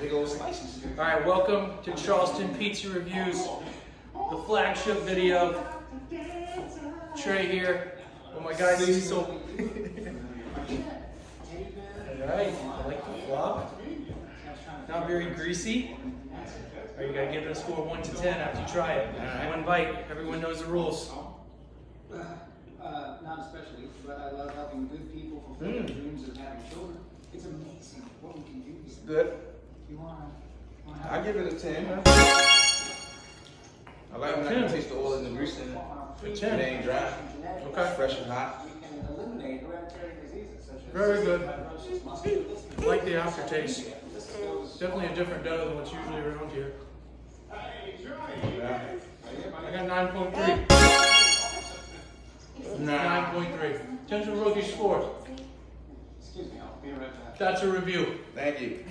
Big old slices. All right, welcome to Charleston Pizza Reviews, the flagship video. Trey here Oh my guy Cecil. All right, I like the flop. Not very greasy. All right, you gotta give it a score one to ten after you try it. right. One bite. Everyone knows the rules. Uh, not especially, but I love helping good people fulfill Mm. their dreams of having children. It's amazing what we can do. with them. Good. You wanna, wanna I have give it a 10. I like when I can taste the oil and the grease in it. A It 10. ain't dry. Okay. Fresh and hot. We can eliminate hereditary diseases such as Very good. fibrosis, muscular dystrophy. I like the aftertaste. This goes- Definitely a different dough than what's usually around here. Yeah. I got nine point three. Nine point three. Potential rookie score. Excuse me, I'll be right back. That's a review. Thank you.